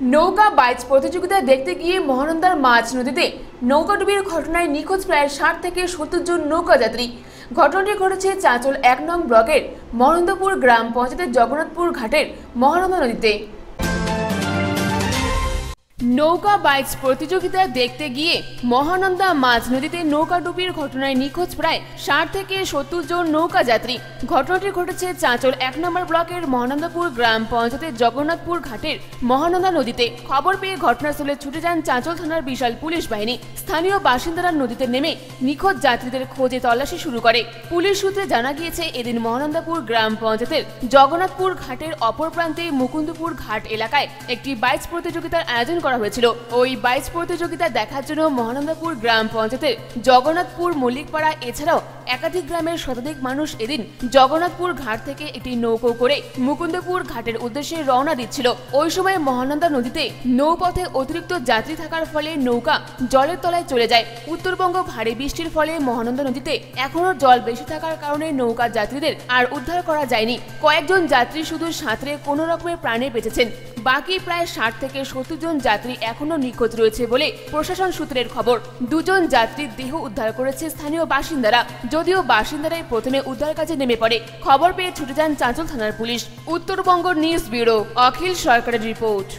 নৌকা বাইচ প্রতিযোগিতা দেখতে গিয়ে মহানন্দার মাছ নদীতে। নৌকাডুবির ঘটনায় নিখোঁজ প্রায় ষাট থেকে সত্তর জন নৌকাযাত্রী ঘটনাটি ঘটেছে চাঁচল এক নং ব্লকের মহানন্দপুর গ্রাম পঞ্চায়েতের জগন্নাথপুর ঘাটের মহানন্দা নদীতে। নৌকা বাইচ প্রতিযোগিতা দেখতে গিয়ে মহানন্দা মাঝ নদীতে নৌকা ডুবির ঘটনায় নিখোঁজ প্রায় ষাট থেকে সত্তর জন নৌকা যাত্রী। ঘটনাটি ঘটেছে চাঁচল এক নম্বর ব্লকের মহানন্দাপুর গ্রাম পঞ্চায়েতের জগন্নাথপুর ঘাটের মহানন্দা নদীতে। খবর পেয়ে ঘটনাস্থলে ছুটে যান চাঁচল থানার বিশাল পুলিশ বাহিনী। স্থানীয় বাসিন্দারা নদীতে নেমে নিখোঁজ যাত্রীদের খোঁজে তল্লাশি শুরু করে। পুলিশ সূত্রে জানা গিয়েছে, এদিন মহানন্দাপুর গ্রাম পঞ্চায়েতের জগন্নাথপুর ঘাটের অপর প্রান্তে মুকুন্দপুর ঘাট এলাকায় একটি বাইচ প্রতিযোগিতার আয়োজন করা হয়েছিল। ওই বাইচ প্রতিযোগিতা দেখার জন্য মহানন্দাপুর গ্রাম পঞ্চায়েতের জগন্নাথপুর মল্লিকপাড়া, এছাড়াও একাধিক গ্রামের শতাধিক মানুষ এদিন জগন্নাথপুর ঘাট থেকে একটি নৌকো করে মুকুন্দপুর ঘাটের উদ্দেশ্যে রওনা দিচ্ছিল। ওই সময় মহানন্দা নদীতে নৌপথে অতিরিক্ত যাত্রী থাকার ফলে নৌকা জলের তলায় চলে যায়। উত্তরবঙ্গ ভারী বৃষ্টির ফলে মহানন্দা নদীতে এখনও জল বেশি থাকার কারণে নৌকা যাত্রীদের আর উদ্ধার করা যায়নি। কয়েকজন যাত্রী শুধু সাঁতরে কোনো রকমের প্রাণে বেঁচেছেন। বাকি প্রায় ষাট থেকে সত্তর জন যাত্রী এখনও নিখোঁজ রয়েছে বলে প্রশাসন সূত্রের খবর। দুজন যাত্রীর দেহ উদ্ধার করেছে স্থানীয় বাসিন্দারা। যদিও বাসিন্দারাই প্রথমে উদ্ধার কাজে নেমে পড়ে। খবর পেয়ে ছুটে যান চাঁচল থানার police. Uttarbanga news bureau, Akhil সরকারের রিপোর্ট।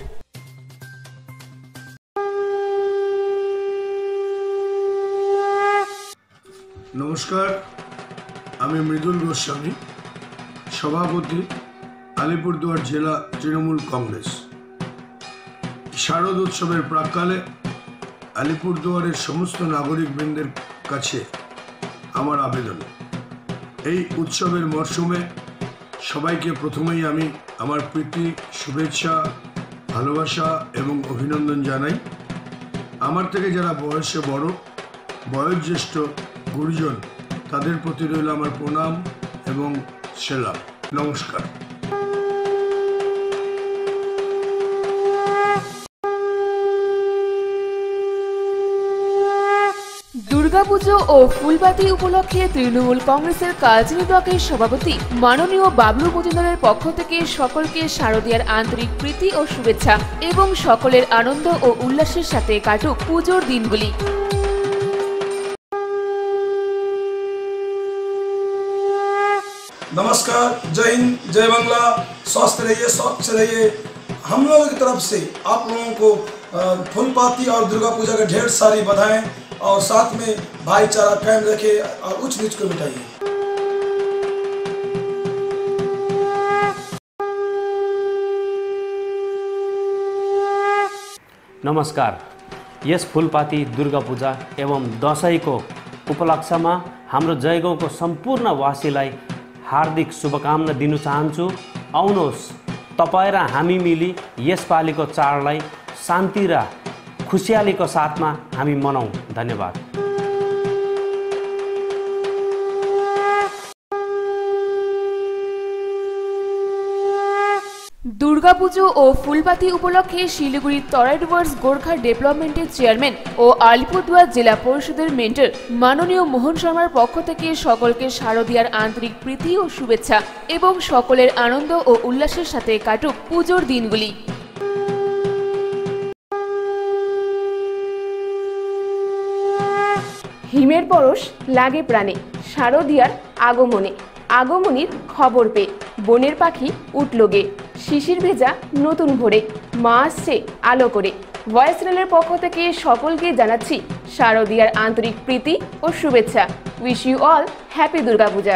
নমস্কার, আমি মৃদুল গোস্বামী, সভাপতি আলিপুরদুয়ার জেলা তৃণমূল কংগ্রেস। শারদ উৎসবের প্রাককালে আলিপুরদুয়ারের সমস্ত নাগরিকবৃন্দের কাছে আমার আবেদন। এই উৎসবের মরশুমে সবাইকে প্রথমেই আমি আমার প্রীতি, শুভেচ্ছা, ভালোবাসা এবং অভিনন্দন জানাই। আমার থেকে যারা বয়সে বড়, বয়োজ্যেষ্ঠ গুরুজন, তাদের প্রতি রইল আমার প্রণাম এবং সেলাম। নমস্কার। দুর্গাপুজো ও ফুলবাতি উপলক্ষে তৃণমূল কংগ্রেসের কালচিনি ব্লকের সভাপতি মাননীয় বাবলু মজুমদারের পক্ষ থেকে সকলকে শারদীয়ার আন্তরিক প্রীতি ও শুভেচ্ছা এবং সকলের আনন্দ ও উল্লাসের সাথে কাটুক পুজোর দিনগুলি नमस्कार जय हिंद जय बांग्ला स्वस्थ रहिए स्वच्छ रहिए हम लोगों की तरफ से आप लोगों को अ, फूलपाती और दुर्गा पूजा के ढेर सारी बधाएं और साथ में भाईचारा कायम रखे और उच्च नीच को मिटाइए। नमस्कार। यस फुलपाती दुर्गा पूजा एवं दसैँको उपलक्ष्यमा हाम्रो जयगाउँको सम्पूर्ण वासीलाई हार्दिक शुभकामना दिनु चाहन्छु। आउनुहोस् तपाईँ र हामी मिली यसपालिको चाडलाई शान्ति र खुसियालीको साथमा हामी मनाउँ धन्यवाद দুর্গাপুজো ও ফুলবাতি উপলক্ষে শিলিগুড়ির তরাই ডুয়ার্স গোর্খা ডেভেলপমেন্টের চেয়ারম্যান ও আলিপুরদুয়ার জেলা পরিষদের মেন্টর মাননীয় মোহন শর্মার পক্ষ থেকে সকলকে শারদীয়ার আন্তরিক প্রীতি ও শুভেচ্ছা এবং সকলের আনন্দ ও উল্লাসের সাথে কাটুক পুজোর দিনগুলি হিমের পরশ লাগে প্রাণে, শারদিয়ার আগমনে। আগমনীর খবর পেয়ে বনের পাখি উঠল গে। শিশির ভেজা নতুন ভোরে, মা আসছে আলো করে। ভয়েস রেলের পক্ষ থেকে সকলকে জানাচ্ছি শারদিয়ার আন্তরিক প্রীতি ও শুভেচ্ছা। Wish you all happy Durga Puja.